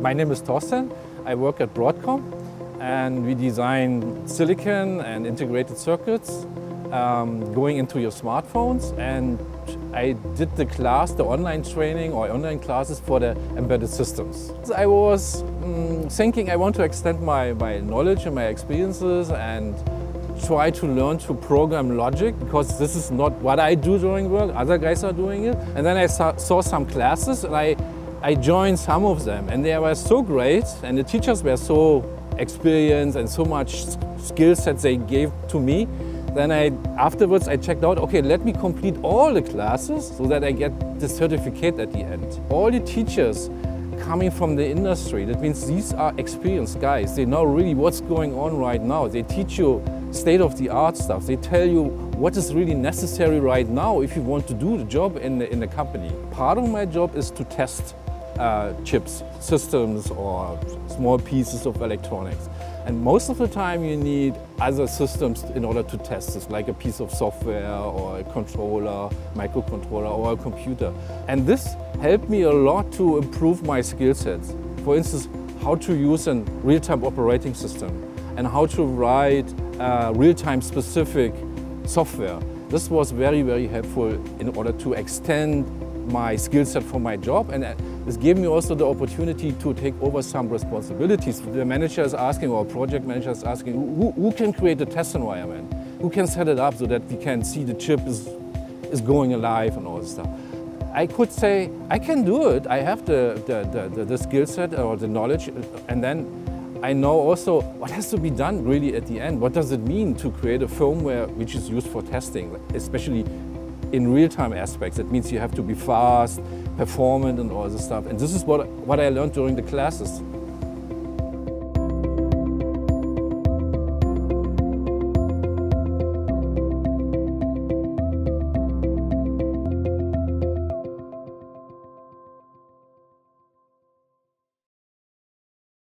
My name is Torsten. I work at Broadcom and we design silicon and integrated circuits um, going into your smartphones and I did the class, the online training or online classes for the embedded systems. I was um, thinking I want to extend my, my knowledge and my experiences and try to learn to program logic because this is not what I do during work, other guys are doing it. And then I saw, saw some classes and I, I joined some of them and they were so great and the teachers were so experienced and so much skill sets they gave to me. Then I, afterwards I checked out, okay, let me complete all the classes so that I get the certificate at the end. All the teachers coming from the industry, that means these are experienced guys. They know really what's going on right now. They teach you state-of-the-art stuff. They tell you what is really necessary right now if you want to do the job in the, in the company. Part of my job is to test uh, chips, systems or small pieces of electronics. And most of the time you need other systems in order to test this, like a piece of software or a controller, microcontroller or a computer. And this helped me a lot to improve my skill sets. For instance, how to use a real-time operating system and how to write uh, real-time specific software. This was very, very helpful in order to extend my skill set for my job and uh, this gave me also the opportunity to take over some responsibilities. The manager is asking, or project manager is asking, who, who can create the test environment? Who can set it up so that we can see the chip is, is going alive and all this stuff? I could say, I can do it. I have the, the, the, the skill set or the knowledge and then I know also what has to be done really at the end. What does it mean to create a firmware which is used for testing, especially in real-time aspects. That means you have to be fast, performant and all this stuff. And this is what, what I learned during the classes.